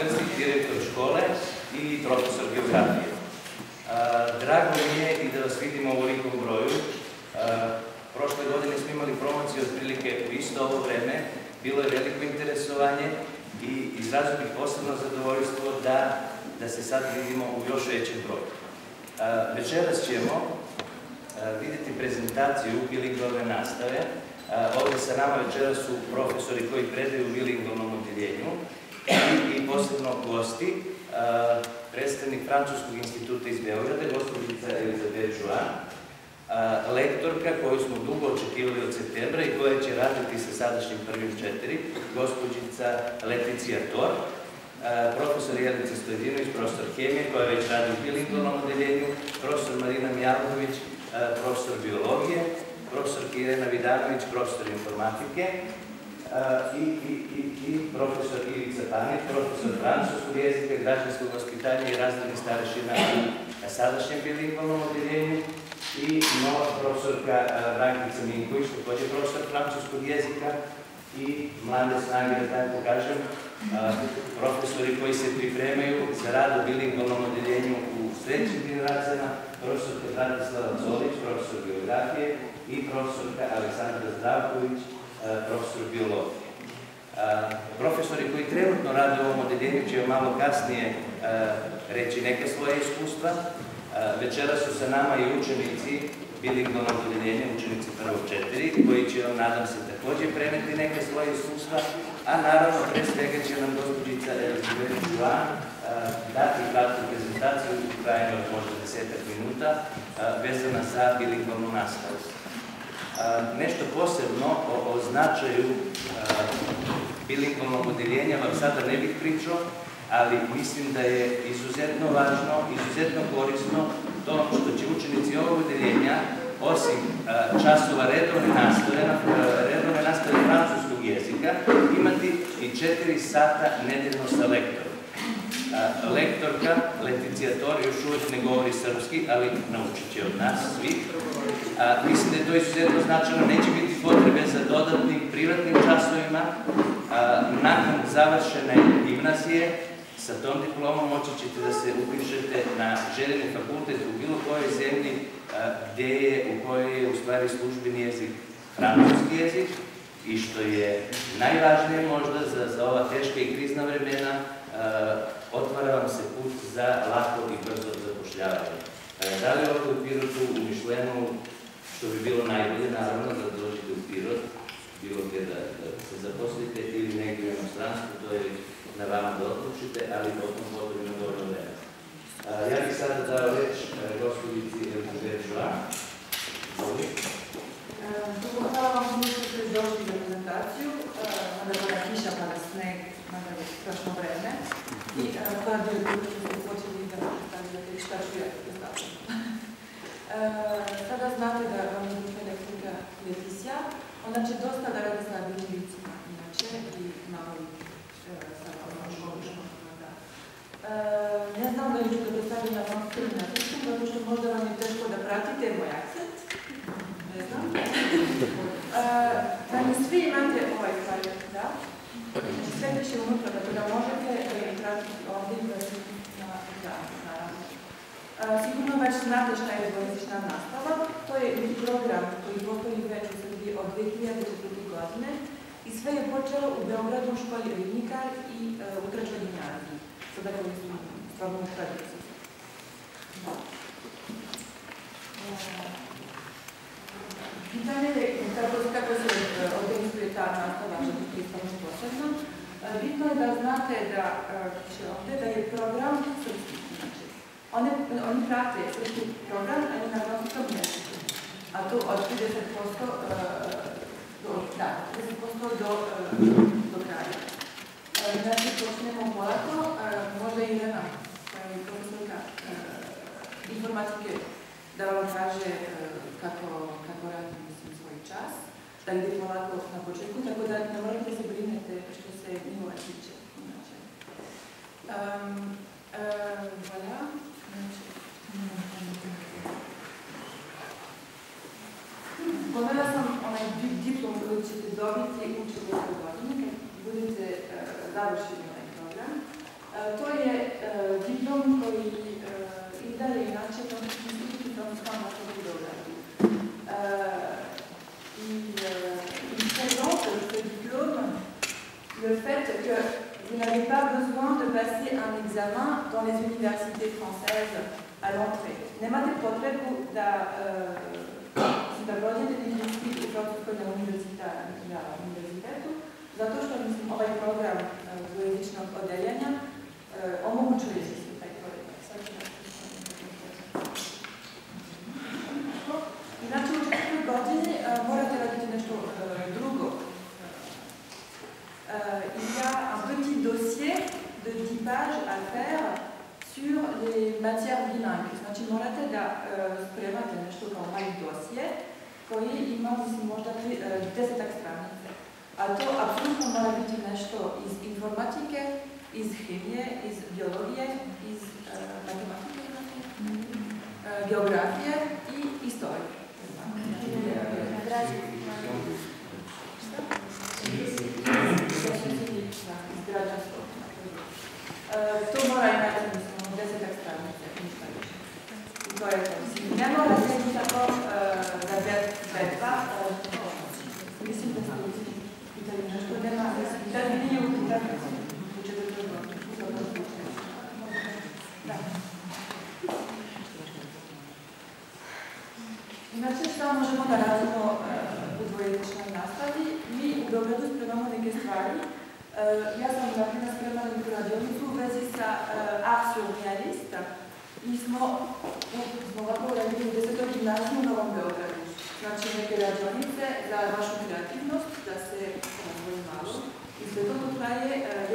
Krstić, direktor škole i profesor geografije. Drago mi je i da vas vidimo u ovolikom broju. Prošle godine smo imali promociju otprilike u isto ovo vreme. Bilo je veliko interesovanje i izrazio bih posebno zadovoljstvo da, se sad vidimo u još većem broju. Večeras ćemo vidjeti prezentaciju bilingvalne nastave. Ovdje sa nama večeras su profesori koji predaju u odjeljenju i posebno gosti, predstavnik Francuskog instituta iz Beograda, gospođica Elizabeth Joan, lektorka koju smo dugo očekivali od septembra i koja će raditi sa sadašnjim prvim četiri, gospođica Leticija Tor, profesor Jelica Stojedinović, profesor Hemije koja već radi u bilingvalnom odjeljenju, profesor Marina Mijalović, profesor biologije, profesor Irena Vidanović, profesor informatike i, i, i, i profesor Ivica Panić, profesor francuskog jezika, građanskog vaspitanja i razrednih starešina na sadašnjem bilingvalnom odjeljenju i nova profesorka Brankica Minković, također profesor francuskog jezika i mlade snage, da tako kažem, profesori koji se pripremaju za rad u bilingvalnom odjeljenju u sljedećim generacijama, profesorka Bratislava Colić, profesor geografije i profesorka Aleksandra Zdravković, profesor biologije. Profesori koji trenutno rade u ovom odjeljenju će malo kasnije reći neke svoje iskustva. Večera su sa nama i učenici bilingvalnog odjeljenja, učenici prvog četiri, koji će nadam se, također preneti neke svoje iskustva, a naravno, pre svega će nam gospođica Elizabeth Joan dati kratku prezentaciju u trajanju od možda desetak minuta vezana sa bilingvalnu nastavu. Nešto posebno o, značaju bilingvalnog odjeljenja vam sada ne bih pričao, ali mislim da je izuzetno važno, izuzetno korisno to što će učenici ovog odjeljenja, osim časova redovne nastave, redovne nastave francuskog jezika, imati i četiri sata nedeljno sa lektorom. Lektorka, leticijator, još uvijek ne govori srpski, ali naučit će od nas svi. Mislim da je to izuzetno značajno, neće biti potrebe za dodatnim privatnim časovima. Nakon završene gimnazije, sa tom diplomom moći ćete da se upišete na željeni fakultet u bilo kojoj zemlji gdje je, u kojoj je u stvari službeni jezik francuski jezik i što je najvažnije možda za ova teška i krizna vremena, otvara vam se put za lako i brzo zapošljavanje. Da li ovdje u Pirotu, u Mišlenu, što bi bilo najbolje, naravno, da dođete u Pirot, bilo gdje da, se zaposlite ili negdje u inostranstvu, to je na vama da odlučite, ali potom potrebno dobro vremena. Ja bih sada dao reč gospođici Elizabeth Joan. Hvala vam što ste došli za prezentaciju. Onda bila kiša, pada sneg, mada je strašno vreme. I hvala direktoru što ste počeli da predstavljate šta ću ja predstavljati. Sada znate da vam je gospodina knjiga Leticia. Ona će dosta da radi sa bilingvicima inače i malo i sa Ne znam da li ću da predstavim na franskom na zato što možda vam je teško da pratite moj akcent. Ne znam. Naime, svi imate ovaj fajl, da? Znači sve piše unutra, tako da možete pratiti ovdje i na ekranu, naravno. Sigurno već znate šta je dvojezična nastava. To je program koji postoji već u Srbiji od 2004. godine i sve je počelo u Beogradu školi Rivnika i u trećoj gimnaziji. Sada koji su stvarno u tradiciji. Pitanje je kako, se organizuje ta nastava, što je pristano posebno. Bitno je da znate da, ovdje, da je program srpski. Znači, oni, prate srpski program, ali na francuskom jeziku. A to od 30% do, da, 30% do, do kraja. Znači, počnemo polako, možda i Irena, koja je profesorka informatike, da vam kaže kako, kako radi mislim, svoj čas, da ide polako na početku, tako da ne morate se brinete što se njima tiče. Potrebu da uh, da prođete lingvistiku u Francuskoj na univerzitetu, zato što mislim ovaj program dvojezičnog odeljenja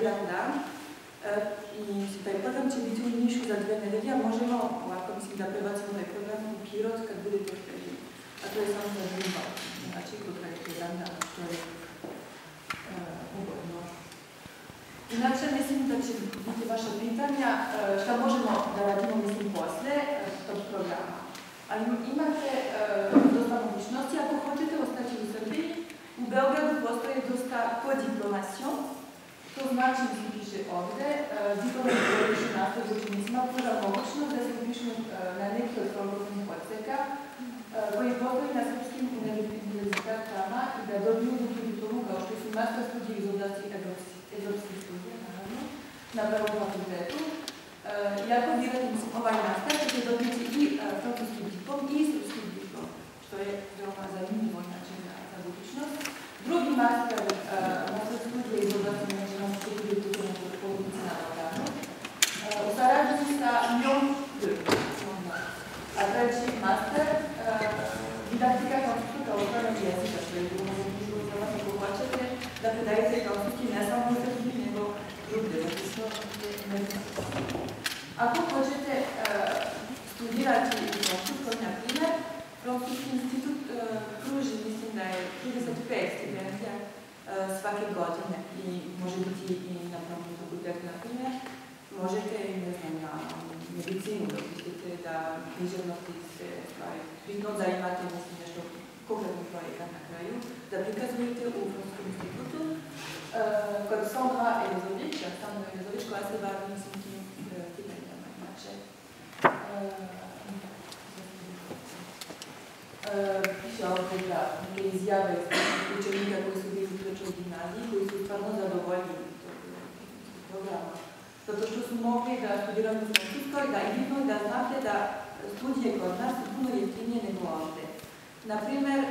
jedan dan. I taj program će biti u za dve nedelje, a možemo ovako, mislim, da prebacimo taj program u Pirot kad budete htjeli. A to je samo za drugo. Znači, to traje jedan dan, što je ugodno. Inače, mislim da će biti vaša pitanja šta možemo da radimo, mislim, posle tog programa. Ali imate dosta mogućnosti, ako hoćete ostati u Srbiji, u Beogradu postoje dosta kodiplomacion, to znači, piše ovde, diploma za nastavu učenicima pruža mogućnost da se upišu na neki od programnih odseka koji postoji na srpskim univerzitetima i da dobiju tu diplomu kao što su master studije iz oblasti evropskih studija, naravno, na prvom fakultetu. Jako birate, mislim, ovaj master ćete dobiti i francuski diplom i srpski diplom, što je veoma zanimljivo, znači, za, za budućnost. Drugi master, master studije iz oblasti međunarodnih studija tu na politici na Balkanu, u saradnji sa Lyon 2. A treći master, didaktika francuskog kao upravnog jezika, što je drugo za kako hoćete, da predajete francuski ne samo u Srbiji, nego drugdje, zato što je Ako hoćete studirati u Francuskoj, na primjer, Francuski institut pruži, mislim da je 35 stipendija svake godine i može biti i na pravnom fakultetu, na primjer, možete, ne znam, na medicinu da da književnosti se stvari. Bitno da imate, mislim, nešto konkretni projekat na kraju, da prikazujete u Francuskom institutu. Kod Sandra Elizović, Sandra Elizović, koja se bavi, mislim, tim stipendijama, inače. Piše ovdje da neke izjave učenika koji su bili u gimnaziji, koji su stvarno zadovoljni tog programa. Zato što su mogli da studiraju u Francuskoj, da bitno da znate da studije kod nas su puno jeftinije nego ovdje. Naprimjer,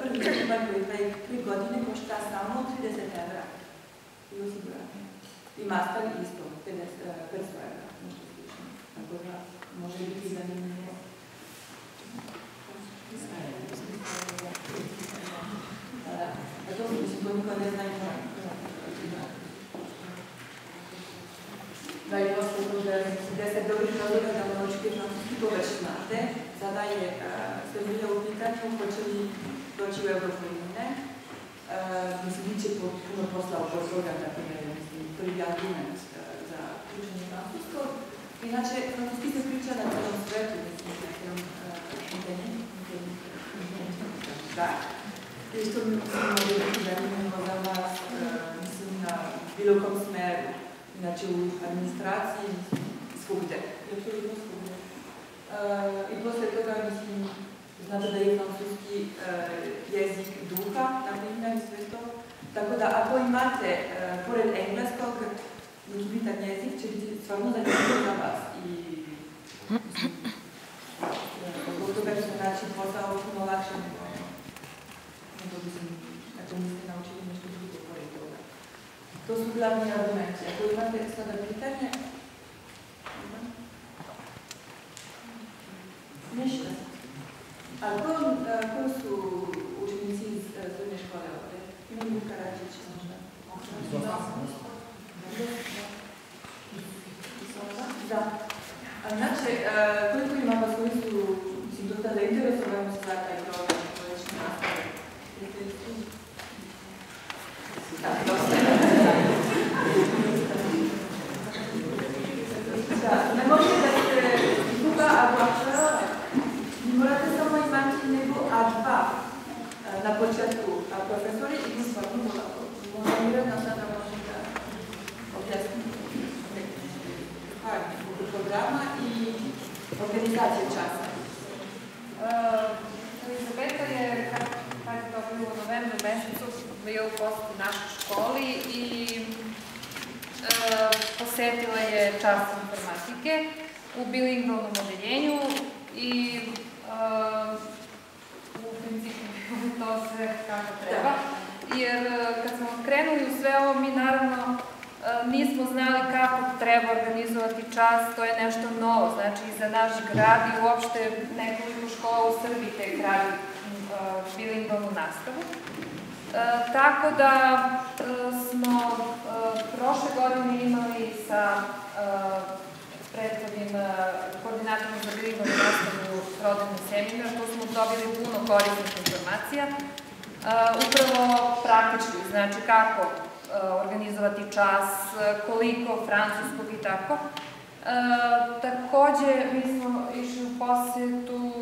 prvi stupanj koji traje tri godine košta samo 30 evra i osiguranje. I master isto, 500 evra, nešto slično. Tako da može biti zanimljivo. A to mislim, to niko ne zna da je dosta duže deset dobrih razloga da naučite francuski, to već znate. Sada je sve bilje u pitanju, hoće li doći u Evropu ili ne. Mislim, bit će puno posla oko toga, na primjer, mislim, prvi argument za učenje francuskog. Inače, francuski se priča na celom svetu, mislim, na celom internetu. Da. I što mi mislim, može biti zanimljivo za vas, mislim, na bilo kom smeru Svugde. Apsolutno svugde. I posle toga, mislim, znate da je francuski jezik duha, na primjer, sve to. Tako da ako imate, pored engleskog, neki bitan jezik, će biti stvarno zanimljivo za vas. I zbog toga će naći posao puno lakše nego nego se, ako niste naučili nešto drugo pored toga. To su glavni argumenti. Ako imate sada pitanje, ništa. A ko, ko su učenici iz srednje škole ovdje? Ima Luka Rađić možda? Da. Znači, koliko ima vas koji su, mislim, do tada interesovani za taj program koji će nastaviti? Da, dosta. Da, ne možete da ste druga A2 vi morate samo imati nego A2 na početku, a profesori idu stvarno motivirano sada možda da objasniti programa i organizacije časa. Elizabeta je, kad je to bilo u novembru mesecu, bio u posjetu našoj školi i posetila je čas informatike u bilingvalnom odeljenju i u principu bilo to sve kako treba. Jer kad smo krenuli u sve ovo, mi naravno nismo znali kako treba organizovati čas, to je nešto novo, znači i za naš grad i uopšte nekoliko škola u Srbiji tek radi bilingvalnu nastavu. Tako da smo prošle godine imali sa prethodnim koordinatorom za bilingvalnu nastavu rodovni seminar, tu smo dobili puno korisnih informacija. Upravo praktički, znači kako organizovati čas, koliko francuskog i tako. takođe, mi smo išli u posjetu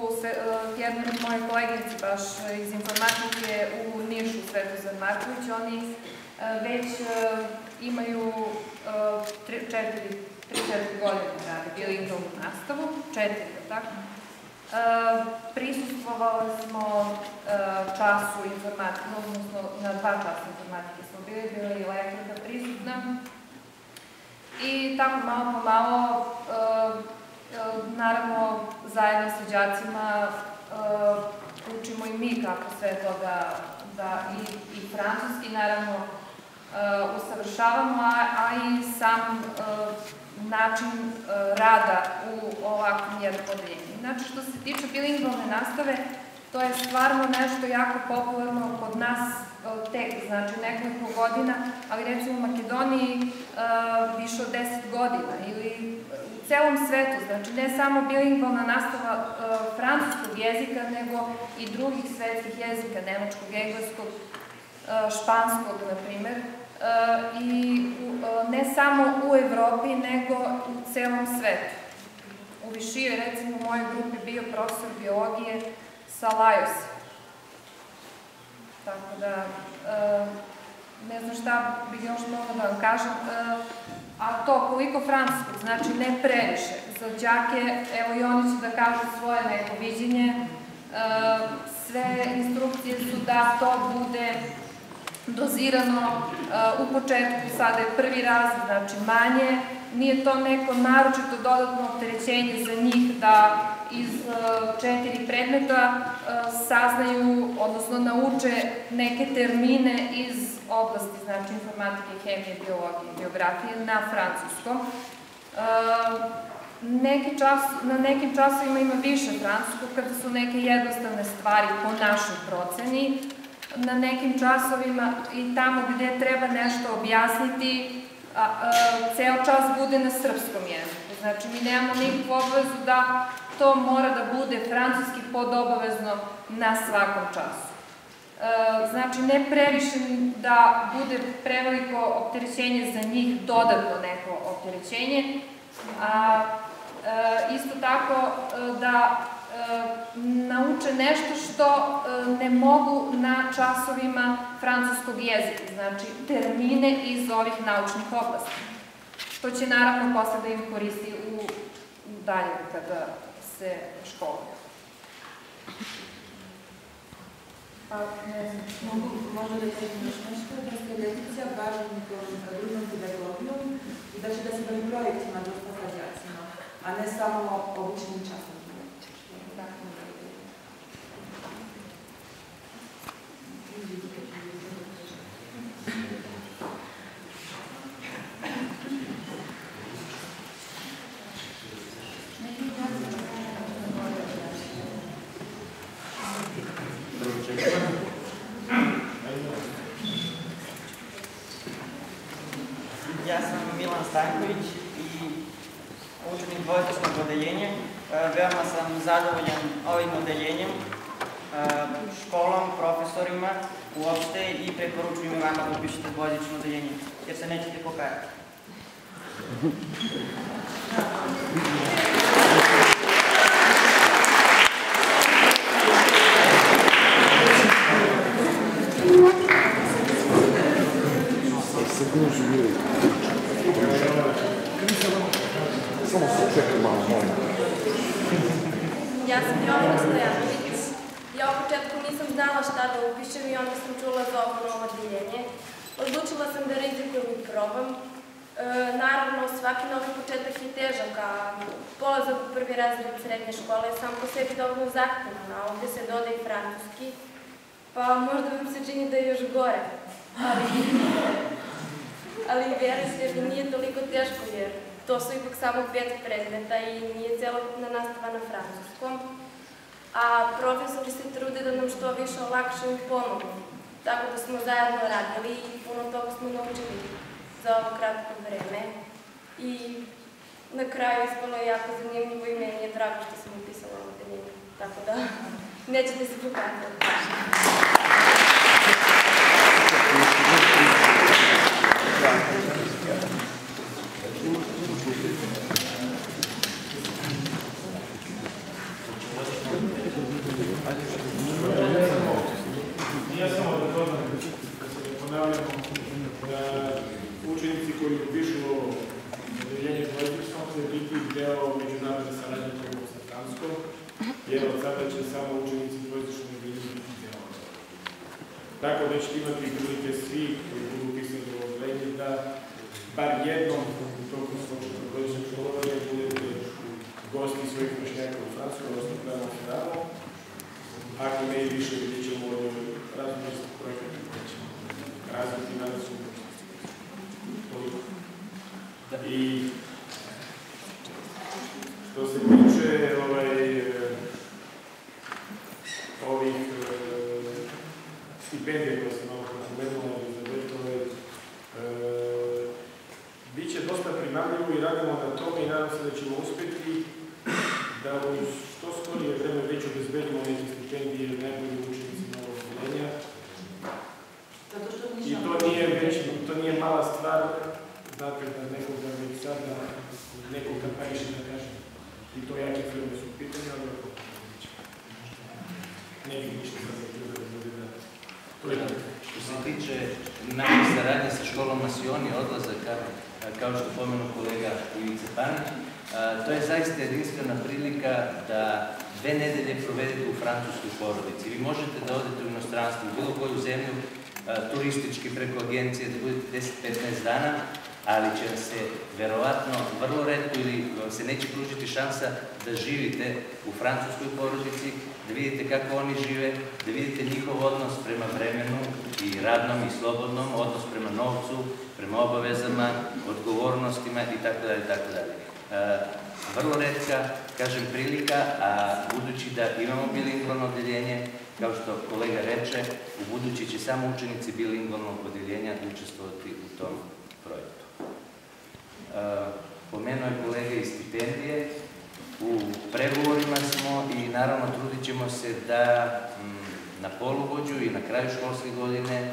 jednoj moje koleginici baš iz informatike u Nišu, Svetozar Marković. Oni već imaju četiri, tri, četiri godine rade bilingvalnu nastavu, četiri, tako? Prisustvovali smo času informatike, odnosno na dva časa informatike smo bili, bila i lektorka prisutna. I tako malo po malo, naravno, zajedno sa đacima učimo i mi kako sve to da, i francuski, naravno, usavršavamo, a, i sam način rada u ovakvom jednom odeljenju. Znači, što se tiče bilingvalne nastave, to je stvarno nešto jako popularno kod nas tek, znači nekoliko godina, ali recimo u Makedoniji više od 10 godina ili u celom svetu, znači ne samo bilingvalna nastava francuskog jezika, nego i drugih svetskih jezika, nemačkog, engleskog, španskog, na primer, i ne samo u Evropi, nego u celom svetu. U Višiju je recimo u mojoj grupi bio profesor biologije sa Lajosa. Tako da, ne znam šta bih još mogla da vam kažem, a to koliko francuskog, znači ne previše. Za đake, evo i oni će da kažu svoje neko viđenje, sve instrukcije su da to bude dozirano u početku, sada je prvi raz, znači manje, nije to neko naročito dodatno opterećenje za njih da iz četiri predmeta saznaju, odnosno nauče neke termine iz oblasti, znači informatike, hemije, biologije, geografije na francuskom. Na nekim časovima ima više francuskog kada su neke jednostavne stvari po našoj proceni, na nekim časovima i tamo gde treba nešto objasniti, ceo čas bude na srpskom jeziku. Znači, mi nemamo nikakvu obavezu da to mora da bude francuski podobavezno na svakom času. E, znači, ne previše da bude preveliko opterećenje za njih, dodatno neko opterećenje, e, isto tako da nauče nešto što ne mogu na časovima francuskog jezika, znači termine iz ovih naučnih oblasti. što će naravno posle da im koristi u, dalje kada se školuju. Pa, ne znam, mogu možda da još nešto, da lekcija bavi drugom pedagogijom i da će da se bavi projektima dosta sa a ne samo običnim časom. Ja sam Milan Stanković i učenik dvojezičnog odeljenja. E, Veoma sam zadovoljan ovim odeljenjem, školom, profesorima uopšte i preporučujem i vama da upišete dvojezično odeljenje, jer se nećete pokajati. Samo se čekaj malo, molim. Ja sam Jovana Stojanović. Ja u početku nisam znala šta da upišem i onda sam čula za ovo novo odeljenje. Odlučila sam da rizikujem i probam. Naravno, svaki novi početak je težak, a polazak u prvi razred srednje škole je sam po sebi dovoljno zahtevan, a ovde se doda i francuski, pa možda vam se čini da je još gore. Ali, ali verujte mi, nije toliko teško jer to su ipak samo pet predmeta i nije celokupna nastava na francuskom. A profesori se trude da nam što više olakšaju i pomognu. Tako da smo zajedno radili i puno toga smo naučili za ovo kratko vreme. I na kraju ispalo je jako zanimljivo i meni je drago što sam upisala ovo odeljenje. Tako da nećete se pokazati. Nije što se tiče ovaj, e, ovih e, stipendija koje sam malo napomenula Elizabetove, e, bit će dosta primamljivo i radimo na tome i nadam se da ćemo uspjeti da u što skorije vreme već obezbedimo neke stipendije najboljim učenicima ovog odeljenja. Zato što I ništa... to nije već, to nije mala stvar, znate da nekoga već sada nekog kampaniše da kažem. I to jake firme su u pitanju, ali ako ne bi ništa za da bude da. To je to. Što se tiče naše saradnje sa školom Masioni, odlazaka, kao što pomenu kolega Ivica Panić, a, to je zaista jedinstvena prilika da dve nedelje provedete u francuskoj porodici. Vi možete da odete u inostranstvo, u bilo koju zemlju, a, turistički preko agencije, da budete 10-15 dana, ali će vam se verovatno vrlo redko ili vam se neće pružiti šansa da živite u francuskoj porodici, da vidite kako oni žive, da vidite njihov odnos prema vremenu i radnom i slobodnom, odnos prema novcu, prema obavezama, odgovornostima i tako dalje, tako dalje. E, vrlo redka, kažem, prilika, a budući da imamo bilingvalno odeljenje, kao što kolega reče, u budući će samo učenici bilingvalnog odeljenja učestvovati u tom projektu. E, Pomenuo je kolega i stipendije. U pregovorima smo i naravno trudit ćemo se da na polugođu i na kraju školske godine e,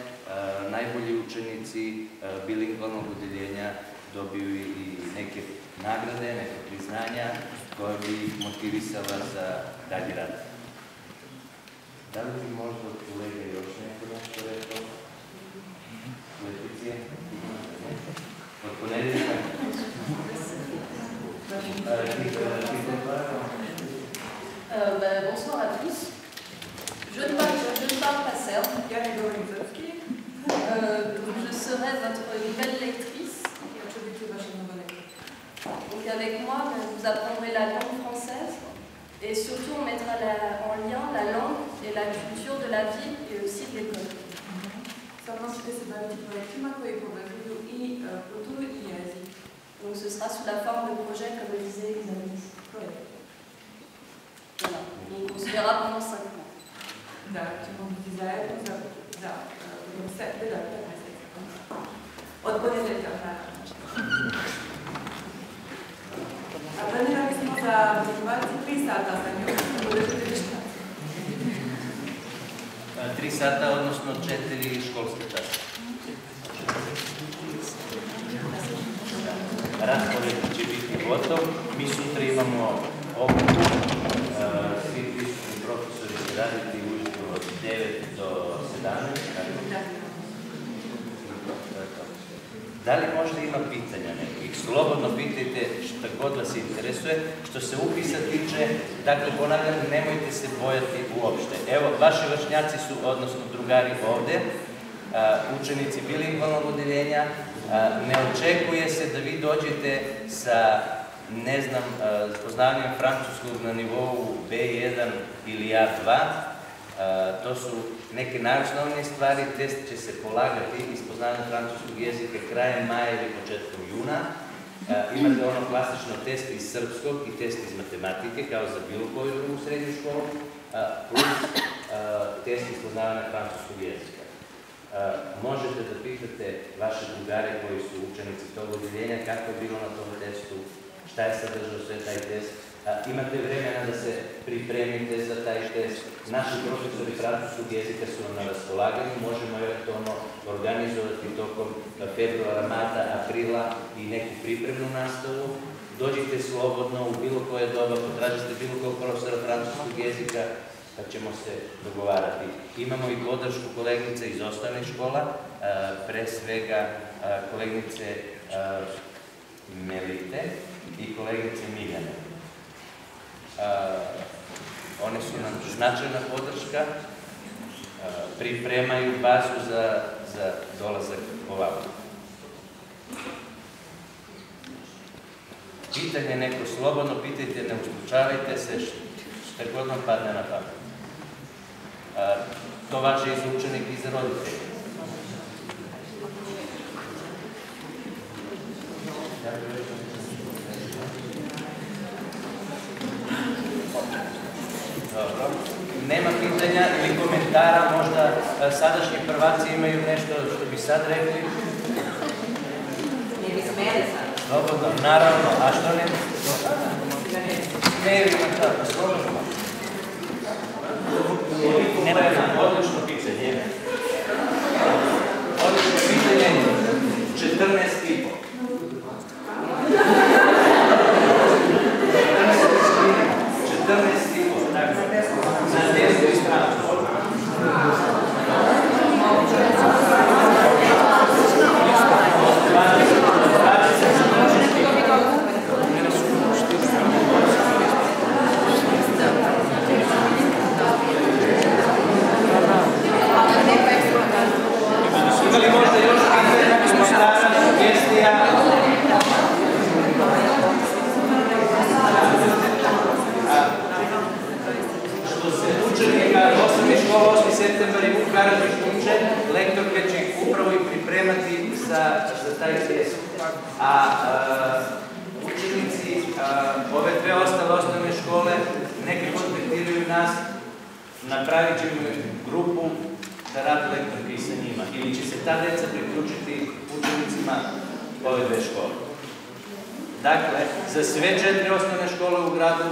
najbolji učenici e, bilingvalnog odeljenja dobiju i neke nagrade, neke priznanja koje bi ih motivisala za dalji rad. Da li bi možda od kolega još neko nešto rekao? Leticije? Od ponedjeljka? Euh, ben, bonsoir à tous. Je ne parle, je ne parle pas serbe. Euh, je serai votre nouvelle lectrice. Donc avec moi, vous apprendrez la langue française et surtout on mettra la- en lien la langue et la culture de la ville et aussi de l'école. Donc ce sera sous la forme de projet comme le disait Isabelle. Voilà. Donc on se verra pendant 5 mois. Za, planirali smo za 23 sata ćete ništa. Tri sata, odnosno četiri školske časa. Raspored će biti gotov. Mi sutra imamo obuku. E, Svi prisutni profesori će raditi ujutro od 9 do 17. tako? Da. To je to. Da li možda ima pitanja nekih? Slobodno pitajte šta god vas interesuje. Što se upisa tiče, dakle ponavljam, nemojte se bojati uopšte. Evo, vaši vršnjaci su, odnosno drugari ovde, učenici bilingvalnog odeljenja. Ne očekuje se da vi dođete sa, ne znam, poznavanjem francuskog na nivou B1 ili A2, a, to su neke najosnovnije stvari, test će se polagati iz poznavanja francuskog jezika krajem maja ili početkom juna. Imate ono klasično test iz srpskog i test iz matematike, kao za bilo koju drugu srednju školu, plus test iz francuskog jezika. Možete da pitate vaše drugare koji su učenici tog odeljenja kako je bilo na tom testu, šta je sadržao sve taj test. Imate vremena da se pripremite za taj test. Naši profesori francuskog jezika su vam na raspolaganju, možemo eventualno organizovati tokom februara, marta, aprila i neku pripremnu nastavu. Dođite slobodno u bilo koje doba, potražite bilo kog profesora francuskog jezika, pa ćemo se dogovarati. Imamo i podršku kolegice iz osnovnih škola, pre svega a, Melite i kolegice Miljane. A, one su nam značajna podrška, a, pripremaju bazu za, za dolazak ovako. Pitanje neko slobodno pitajte, ne uslučavajte se, šta god vam padne na pamet. A, to važe i za učenike i za. Dobro. Nema pitanja ili komentara, možda a, sadašnji prvaci imaju nešto što bi sad rekli? Ne bi smeli sad. Slobodno, naravno, a što ne? Ne, ima tako, slobodno. Nema odlično pitanje. Odlično pitanje, 14 i po. 14 i po, tako. Na desnoj strani. Ima li možda još pitanja, komentara, sugestija? A, Što se učenika osnovne škole 8. septembar i Vuk Karadžić uče, lektorka će ih upravo i pripremati za, za taj test. A, a, učenici a, ove dve ostale osnovne škole neke kontaktiraju nas, napravit ćemo grupu da radi lektorka i sa njima. Ili će se ta deca priključiti učenicima ove dve škole. Dakle, za sve četiri osnovne škole u gradu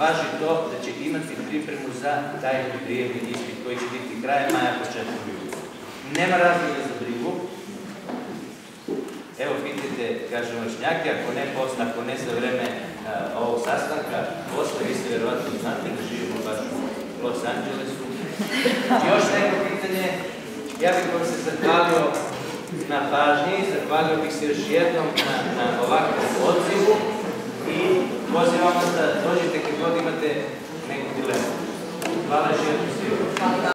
važi to da će imati pripremu za taj prijemni ispit koji će biti krajem maja, početkom jula. Nema razloga za brigu. Evo, pitajte, kažem, vršnjake, ako ne posle, ako ne za vreme ovog sastanka, posle, vi ste vjerovatno znate da baš u Los Angelesu. Još neko pitanje, ja bih vam se zahvalio na pažnji, zahvalio bih se još jednom na, ovakvom odzivu i Pozivam vas da dođete kad god imate neku dilemu. Hvala još jednom.